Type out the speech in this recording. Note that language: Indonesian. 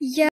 ya